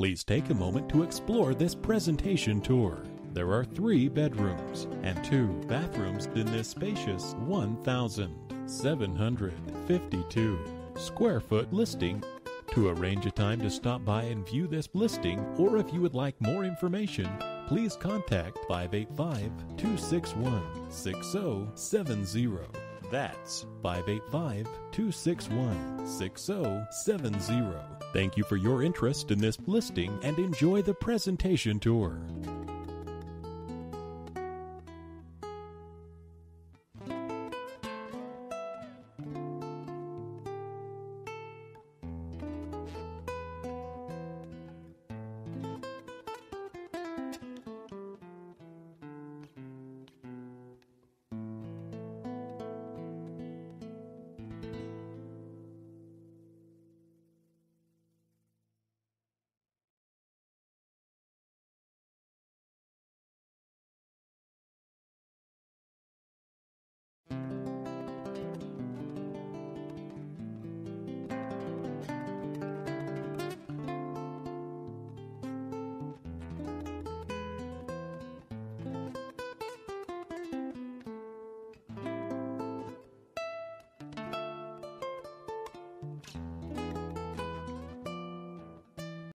Please take a moment to explore this presentation tour. There are three bedrooms and two bathrooms in this spacious 1,752 square foot listing. To arrange a time to stop by and view this listing, or if you would like more information, please contact 585 261 6070. That's 585 261 6070. Thank you for your interest in this listing and enjoy the presentation tour.